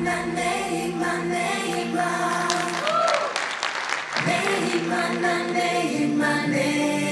my name, my name, my name.